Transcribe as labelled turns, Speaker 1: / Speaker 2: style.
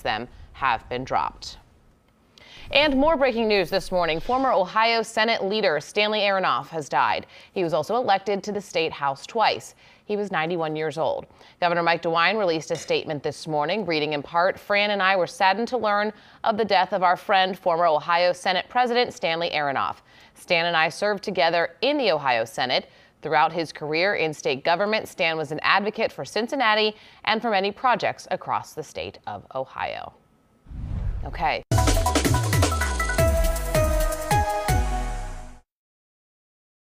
Speaker 1: them have been dropped. And more breaking news this morning. Former Ohio Senate leader Stanley Aronoff has died. He was also elected to the state house twice. He was 91 years old. Governor Mike DeWine released a statement this morning, reading in part, Fran and I were saddened to learn of the death of our friend, former Ohio Senate President Stanley Aronoff. Stan and I served together in the Ohio Senate. Throughout his career in state government, Stan was an advocate for Cincinnati and for many projects across the state of Ohio. Okay.